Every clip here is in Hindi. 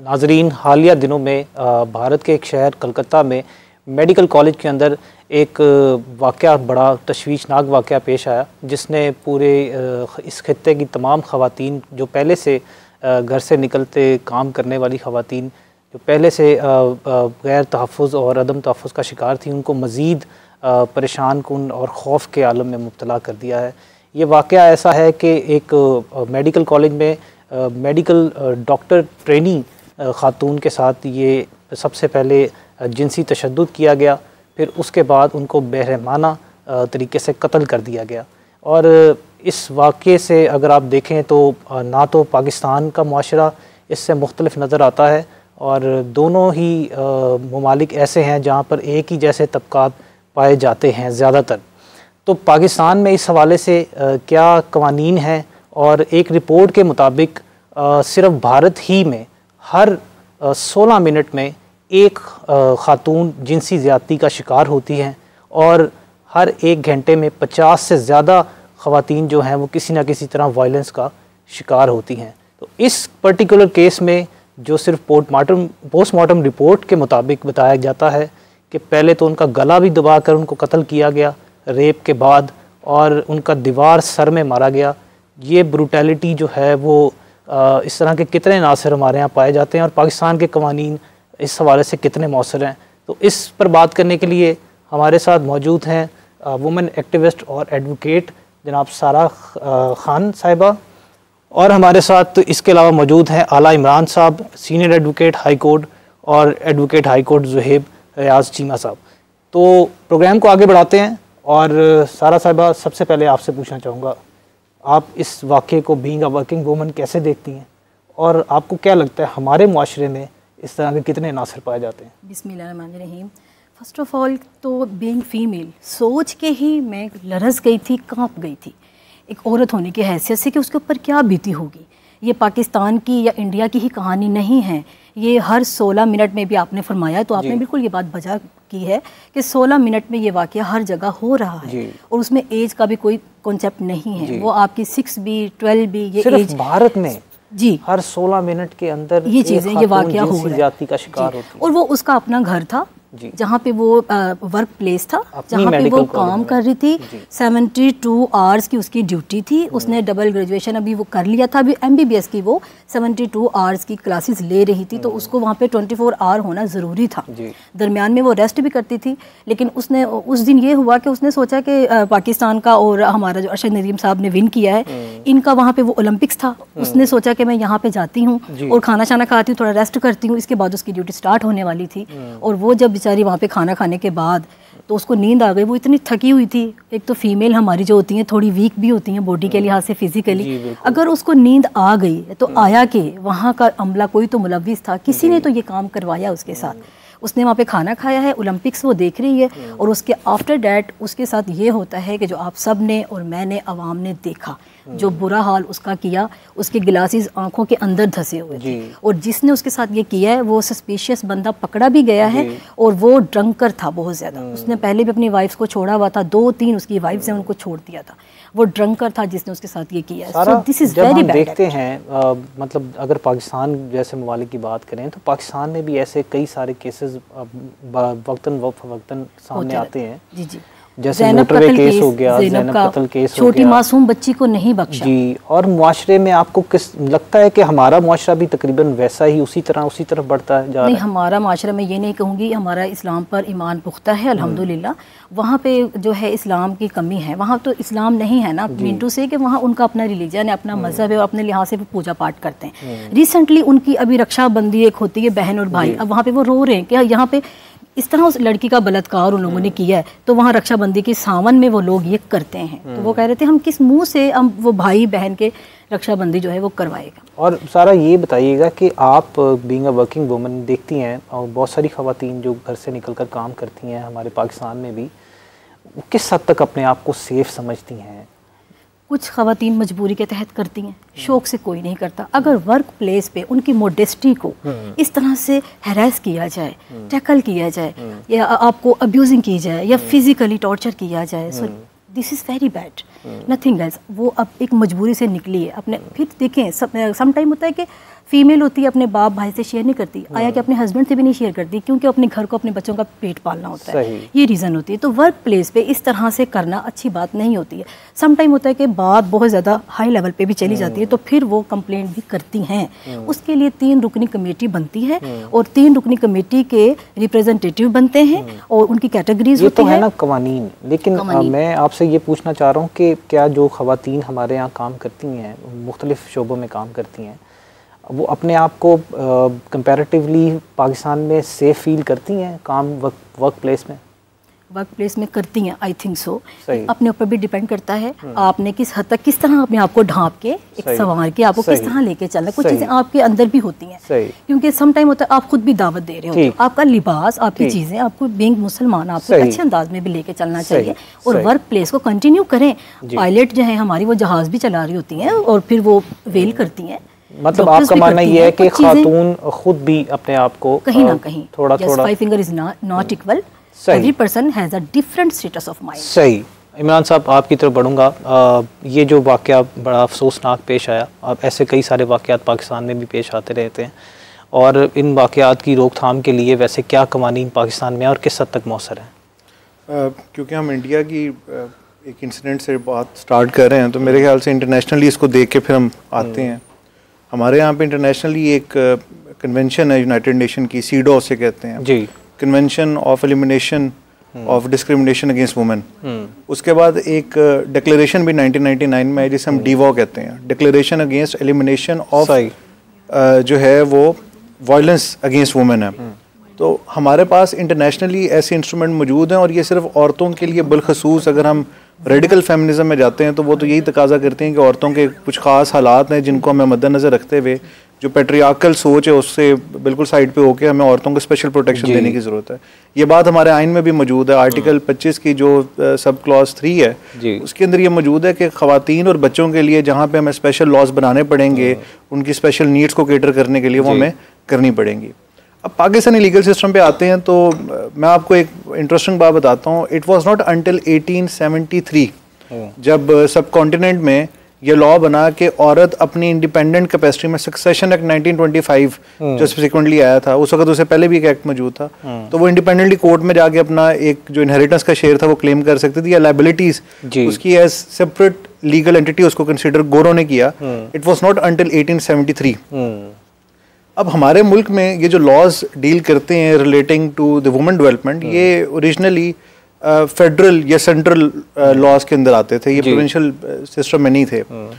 नाजरीन, हालिया दिनों में भारत के एक शहर कलकत्ता में मेडिकल कॉलेज के अंदर एक वाक़ बड़ा तशवीशनाक वाक़ पेश आया, जिसने पूरे इस खत्े की तमाम ख़वातीन जो पहले से घर से निकलते काम करने वाली ख़वातीन, जो पहले से गैर तहफ़ और अदम तहफ़ का शिकार थी, उनको मज़ीद परेशान कन और खौफ के आलम में मुबतला कर दिया है। ये वाक़ ऐसा है कि एक मेडिकल कॉलेज में मेडिकल डॉक्टर ट्रेनिंग ख़ातून के साथ ये सबसे पहले जिनसी तशद किया गया, फिर उसके बाद उनको बेरहमाना तरीके से कत्ल कर दिया गया। और इस वाक़े से अगर आप देखें तो ना तो पाकिस्तान का माशरा इससे मुख्तलिफ़ नज़र आता है और दोनों ही ममालिक ऐसे हैं जहाँ पर एक ही जैसे तबक़ात पाए जाते हैं ज़्यादातर। तो पाकिस्तान में इस हवाले से क्या कवानीन हैं? और एक रिपोर्ट के मुताबिक सिर्फ़ भारत ही में हर सोलह मिनट में एक ख़ातून जिनसी ज़्यादती का शिकार होती हैं और हर एक घंटे में पचास से ज़्यादा ख़वातीन जो हैं वो किसी न किसी तरह वायलेंस का शिकार होती हैं। तो इस पर्टिकुलर केस में जो सिर्फ़ पोस्टमार्टम पोस्टमार्टम रिपोर्ट के मुताबिक बताया जाता है कि पहले तो उनका गला भी दबा कर उनको कत्ल किया गया, रेप के बाद और उनका दीवार सर में मारा गया। ये ब्रूटैलिटी जो है वो इस तरह के कितने नासर हमारे यहाँ पाए जाते हैं और पाकिस्तान के कवानीन इस हवाले से कितने मौसर हैं। तो इस पर बात करने के लिए हमारे साथ मौजूद हैं वुमेन एक्टिविस्ट और एडवोकेट जनाब सारा खान साहिबा। और हमारे साथ तो इसके अलावा मौजूद हैं आला इमरान साहब सीनियर एडवोकेट हाई कोर्ट और advocate high court Zohaib Riaz Cheema साहब। तो प्रोग्राम को आगे बढ़ाते हैं और सारा साहिबा, सबसे पहले आपसे पूछना चाहूँगा। आप इस वाक़े को बींग अ वर्किंग वूमन कैसे देखती हैं? और आपको क्या लगता है, हमारे माशरे में इस तरह के कितने नासर पाए जाते हैं? बिस्मिल्लाहिर्रहमानिर्रहीम। फ़र्स्ट ऑफ़ ऑल तो बींग फ़ीमेल सोच के ही मैं लरस गई थी, काँप गई थी। एक औरत होने की हैसियत से कि उसके ऊपर क्या बीती होगी? ये पाकिस्तान की या इंडिया की ही कहानी नहीं है। ये हर 16 मिनट में भी आपने फरमाया तो आपने बिल्कुल ये बात बजा की है कि 16 मिनट में ये वाक़ हर जगह हो रहा है और उसमें एज का भी कोई कॉन्सेप्ट नहीं है। वो आपकी सिक्स बी ट्वेल्व बी ये एज भारत में जी। हर 16 मिनट के अंदर ये चीज़ें ये वाक़ हो है। का शिकार होती और वो उसका अपना घर था। जहाँ पे वो वर्क प्लेस था जहाँ पे वो काम कर रही थी। सेवेंटी टू आवर्स की उसकी ड्यूटी थी। हम्म। उसने डबल ग्रेजुएशन अभी वो कर लिया था। अभी एमबीबीएस की वो सेवेंटी टू आवर्स की क्लासेस ले रही थी तो हम्म। उसको वहाँ पे ट्वेंटी फोर आवर होना ज़रूरी था। दरमियान में वो रेस्ट भी करती थी लेकिन उसने उस दिन ये हुआ कि उसने सोचा कि पाकिस्तान का और हमारा जो अरशद नदीम साहब ने विन किया है हम्म। इनका वहाँ पे वो ओलंपिक्स था। उसने सोचा कि मैं यहाँ पे जाती हूँ और खाना शाना खाती हूँ थोड़ा रेस्ट करती हूँ इसके बाद उसकी ड्यूटी स्टार्ट होने वाली थी। और वो जब बेचारी वहाँ पे खाना खाने के बाद तो उसको नींद आ गई। वो इतनी थकी हुई थी। एक तो फीमेल हमारी जो होती हैं थोड़ी वीक भी होती हैं बॉडी के लिहाज से फिजिकली अगर उसको नींद आ गई तो हम्म। आया कि वहाँ का अमला कोई तो मुलविस था। किसी ने तो ये काम करवाया उसके साथ। उसने वहाँ पे खाना खाया है ओलंपिक्स वो देख रही है हम्म। और उसके आफ्टर डैट उसके साथ ये होता है कि जो आप सबने और मैंने आवाम ने देखा जो हम्म। बुरा हाल उसका किया उसके गिलासेस आँखों के अंदर धसे हुए थे। और जिसने उसके साथ ये किया है वो सस्पिशियस बंदा पकड़ा भी गया है और वो ड्रंकर था बहुत ज़्यादा। हम्म। उसने पहले भी अपनी वाइफ को छोड़ा हुआ था दो तीन उसकी वाइफ ने उनको छोड़ दिया था। वो ड्रंकर था जिसने उसके साथ ये किया है। दिस इज़ वेरी देखते हैं आ, मतलब अगर पाकिस्तान जैसे ममालिक की बात करें तो पाकिस्तान में भी ऐसे कई सारे केसेस वक्तन वक्तन सामने आते हैं। जी जी। जैसे मोटरवे केस हो गया जैनब कत्ल केस छोटी मासूम बच्ची को नहीं बख्शा। जी और मुआशरे में आपको किस लगता है कि हमारा मुआशरा भी तकरीबन वैसा ही उसी तरह उसी तरफ़ बढ़ता है जा नहीं हमारा मुआशरा मैं ये नहीं कहूँगी हमारा इस्लाम पर ईमान पुख्ता है अल्हम्दुलिल्लाह। वहाँ पे जो है इस्लाम की कमी है। वहाँ तो इस्लाम नहीं है ना मिनटू से कि वहाँ उनका अपना रिलीजन है अपना हम्म। मज़हब है अपने लिहाज से वो पूजा पाठ करते हैं। रिसेंटली हम्म। उनकी अभी रक्षाबंदी एक होती है बहन और भाई। अब वहाँ पे वो रो रहे हैं कि यहाँ पे इस तरह उस लड़की का बलात्कार उन लोगों ने किया है। तो वहाँ रक्षाबंदी के सावन में वो लोग ये करते हैं। तो वो कह रहे थे, हम किस मुँह से हम वो भाई बहन के रक्षाबंदी जो है वो करवाएगा? और सारा ये बताइएगा कि आप बींग अ वर्किंग वुमन देखती हैं और बहुत सारी खातन जो घर से निकल कर काम करती हैं हमारे पाकिस्तान में भी किस हद तक अपने आप को सेफ़ समझती हैं? कुछ खातन मजबूरी के तहत करती हैं। शौक से कोई नहीं करता। अगर वर्क प्लेस पे उनकी मोडेस्टी को हम्म। इस तरह से हरास किया जाए टैकल हम्म। किया जाए हम्म। या आपको अब्यूजिंग की जाए या फिजिकली टॉर्चर किया जाए so this is very bad nothing else वो अब एक मजबूरी से निकली है। अपने फिर देखें सम टाइम होता है कि फीमेल होती है अपने बाप भाई से शेयर नहीं करती आया कि अपने हस्बैंड से भी नहीं शेयर करती क्योंकि अपने घर को अपने बच्चों का पेट पालना होता है। ये रीज़न होती है। तो वर्क प्लेस पे इस तरह से करना अच्छी बात नहीं होती है। समटाइम होता है कि बात बहुत ज़्यादा हाई लेवल पे भी चली जाती है तो फिर वो कंप्लेंट भी करती हैं। उसके लिए तीन रुकनी कमेटी बनती है और तीन रुकनी कमेटी के रिप्रेजेंटेटिव बनते हैं और उनकी कैटेगरीज होती तो है ना कवानीन। लेकिन मैं आपसे ये पूछना चाह रहा हूँ कि क्या जो खातन हमारे यहाँ काम करती हैं मुख्तलिफ़ शोबों में काम करती हैं वो अपने आप को कंपैरेटिवली पाकिस्तान में सेफ़ फील करती हैं काम वर्क वर्क प्लेस में? वर्क प्लेस में करती हैं आई थिंक सो अपने ऊपर भी डिपेंड करता है। हम्म। आपने किस हद तक किस तरह अपने आप को ढांप के एक संवार के आपको किस तरह लेके चलना कुछ चीज़ें आपके अंदर भी होती हैं। क्योंकि सम टाइम होता है आप खुद भी दावत दे रहे हो। आपका लिबास आपकी चीज़ें आपको बिंग मुसलमान आपको अच्छे अंदाज में भी लेके चलना चाहिए। और वर्क प्लेस को कंटिन्यू करें। पायलट जो है हमारी वो जहाज़ भी चला रही होती हैं और फिर वो वेल करती हैं। मतलब आपका मानना यह है कि खातून खुद भी अपने आप को कहीं ना कहीं। थोड़ा थोड़ा five finger is not equal every person has a different status of mind सही। इमरान साहब आपकी तरफ़ बढ़ूँगा। ये जो वाक़ बड़ा अफसोसनाक पेश आया अब ऐसे कई सारे वाक़ात पाकिस्तान में भी पेश आते रहते हैं। और इन वाक़ात की रोकथाम के लिए वैसे क्या कवानीन पाकिस्तान में और किस हद तक मौसर हैं? क्योंकि हम इंडिया की एक इंसिडेंट से बात स्टार्ट कर रहे हैं तो मेरे ख्याल से इंटरनेशनली इसको देख के फिर हम आते हम्म। हैं। हमारे यहाँ पे इंटरनेशनली एक कन्वेंशन है यूनाइटेड नेशन की सीडो से कहते हैं। जी। Convention of elimination of discrimination against women उसके बाद एक डिक्लेरेशन भी 1999 में है जिसे हम डीवो हम्म। कहते हैं। डिक्लेरेशन अगेंस्ट एलिमिनेशन ऑफ़ जो है वो वायलेंस अगेंस्ट वुमेन है। हम्म। तो हमारे पास इंटरनेशनली ऐसे इंस्ट्रूमेंट मौजूद हैं और ये सिर्फ़ औरतों के लिए बिलखसूस अगर हम रेडिकल फेमिनिज्म में जाते हैं तो वो तो यही तकाजा करती हैं कि औरतों के कुछ ख़ास हालात हैं जिनको हमें मद्देनज़र रखते हुए जो पेट्रियाकल सोच है उससे बिल्कुल साइड पे होकर हमें औरतों को स्पेशल प्रोटेक्शन देने की ज़रूरत है। ये बात हमारे आइन में भी मौजूद है। आर्टिकल 25 की जो सब क्लॉज थ्री है उसके अंदर ये मौजूद है कि खातन और बच्चों के लिए जहाँ पे हमें स्पेशल लॉज बनाने पड़ेंगे हाँ। उनकी स्पेशल नीड्स को केटर करने के लिए वो हमें करनी पड़ेंगी। अब पाकिस्तानी लीगल सिस्टम पे आते हैं तो मैं आपको एक इंटरेस्टिंग बात बताता हूँ। इट वाज नॉट अंटिल 1873 जब सब कॉन्टिनेंट में ये लॉ बना कि औरत अपनी इंडिपेंडेंट कैपेसिटी में सक्सेशन एक्ट 1925 जो सब्सिक्वेंटली आया था उस वक्त उससे पहले भी एक एक्ट मौजूद था। तो वो इंडिपेंडेंटली कोर्ट में जाके अपना एक जो इनहेरिटेंस का शेयर था वो क्लेम कर सकती थी या लाइबिलिटीज उसकी एज सेपरेट लीगल एंटिटी उसको कंसिडर गोरो ने किया। इट वॉज़ नॉट अंटिल 1873 अब हमारे मुल्क में ये जो लॉज डील करते हैं relating to the women development ये ओरिजिनली फेडरल या सेंट्रल लॉज के अंदर आते थे ये प्रोविंशियल सिस्टम में नहीं थे। हम्म।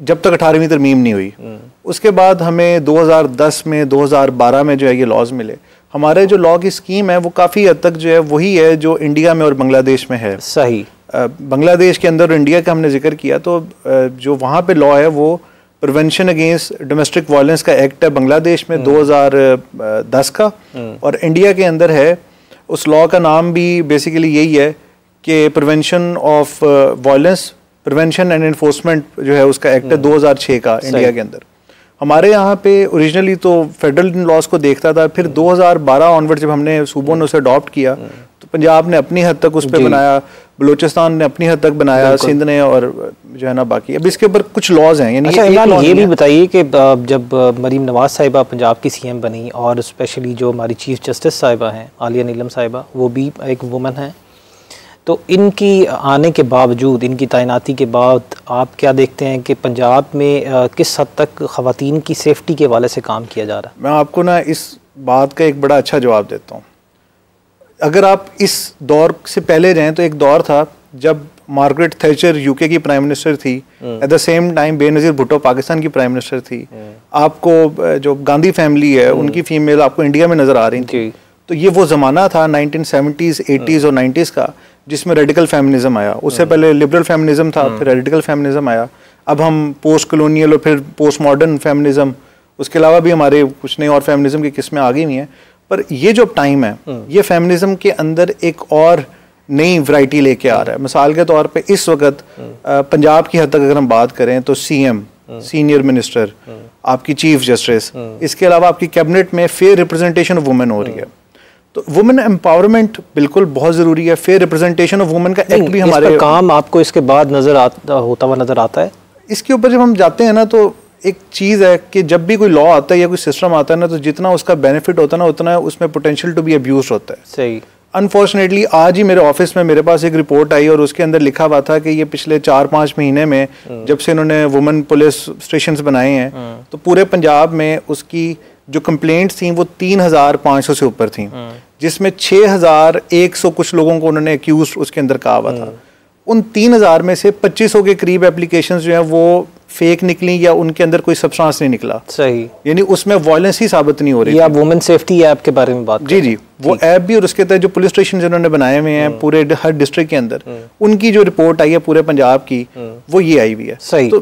जब तक अठारहवीं तरमीम नहीं हुई। हम्म। उसके बाद हमें 2010 में 2012 में जो है ये लॉज मिले। हमारे जो लॉ की स्कीम है वो काफ़ी हद तक जो है वही है जो इंडिया में और बांग्लादेश में है। सही। बांग्लादेश के अंदर और इंडिया का हमने ज़िक्र किया तो जो वहाँ पे लॉ है वो प्रिवेंशन अगेंस्ट डोमेस्टिक वायलेंस का एक्ट है बांग्लादेश में 2010 हम्म। का हम्म। और इंडिया के अंदर है उस लॉ का नाम भी बेसिकली यही है कि prevention of violence prevention and enforcement जो है उसका एक्ट है 2006 हम्म। का इंडिया के अंदर हमारे यहाँ पे ओरिजिनली तो फेडरल लॉज को देखता था फिर 2012 ऑनवर्ड जब हमने सूबों ने उसे अडॉप्ट किया पंजाब ने अपनी हद तक उस पर बनाया बलूचिस्तान ने अपनी हद तक बनाया सिंध ने और जो है ना बाकी। अब इसके ऊपर कुछ लॉज हैं यानी अच्छा, ये, ये भी बताइए कि जब मरीम नवाज़ साहिबा पंजाब की सीएम बनी और स्पेशली जो हमारी चीफ जस्टिस साहिबा हैं आलिया नीलम साहिबा वो भी एक वुमन हैं। तो इनकी आने के बावजूद इनकी तैनाती के बाद आप क्या देखते हैं कि पंजाब में किस हद तक ख़वान की सेफ्टी के हवाले से काम किया जा रहा है? मैं आपको ना इस बात का एक बड़ा अच्छा जवाब देता हूँ। अगर आप इस दौर से पहले जाएँ तो एक दौर था जब मार्गरेट थैचर यूके की प्राइम मिनिस्टर थी। At the same time Benazir Bhutto Pakistan की प्राइम मिनिस्टर थी। हम्म। आपको जो गांधी फैमिली है हम्म। उनकी फीमेल आपको इंडिया में नज़र आ रही थी। तो ये वो ज़माना था 1970s 80s और 90s का जिसमें रेडिकल फेमिनिज्म आया। उससे हम्म। पहले लिबरल फेमिनिज्म था फिर रेडिकल फेमिनिज्म आया। अब हम पोस्ट कलोनियल और फिर पोस्ट मॉडर्न फेमिनिज्म उसके अलावा भी हमारे कुछ नए और फेमिनिज्म की किस्में आ गई हुई हैं। पर ये जो टाइम है हम्म। ये फेमिनिज्म के अंदर एक और नई वैरायटी लेके आ रहा है। मिसाल के तौर पे इस वक्त हम्म। पंजाब की हद तक अगर हम बात करें तो सीएम सीनियर मिनिस्टर आपकी चीफ जस्टिस इसके अलावा आपकी कैबिनेट में फेयर रिप्रेजेंटेशन ऑफ़ वुमेन हो रही है। तो वुमेन एम्पावरमेंट बिल्कुल बहुत ज़रूरी है। फेयर रिप्रेजेंटेशन ऑफ़ वुमेन का एक्ट भी हमारे काम आपको इसके बाद नज़र आता होता हुआ नज़र आता है। इसके ऊपर जब हम जाते हैं ना तो एक चीज़ है कि जब भी कोई लॉ आता है या कोई सिस्टम आता है ना तो जितना उसका बेनिफिट होता है ना उतना उसमें पोटेंशियल टू बी अब्यूज होता है सही अनफॉर्चुनेटली आज ही मेरे ऑफ़िस में मेरे पास एक रिपोर्ट आई और उसके अंदर लिखा हुआ था कि ये पिछले चार पाँच महीने में हम्म। जब से इन्होंने वुमेन पुलिस स्टेशन बनाए हैं हम्म। तो पूरे पंजाब में उसकी जो कंप्लेंट्स थी वो तीन हज़ार पाँच सौ से ऊपर थी हम्म। जिसमें छः हज़ार एक सौ कुछ लोगों को उन्होंने एक्यूज उसके अंदर कहा हुआ था उन तीन हज़ार में से पच्चीस सौ के करीब एप्लीकेशन जो हैं वो फेक निकली या उनके अंदर कोई सब्सटेंस नहीं निकला। सही। यानी उसमें वायलेंस ही साबित नहीं हो रही या वुमेन सेफ्टी ऐप के बारे में बात जी जी। वो ऐप भी और उसके तहत जो पुलिस स्टेशन जिन्होंने बनाए हुए हैं हम्म। पूरे हर डिस्ट्रिक्ट के अंदर हम्म। उनकी जो रिपोर्ट आई है पूरे पंजाब की हम्म। वो ये आई हुई है। सही। तो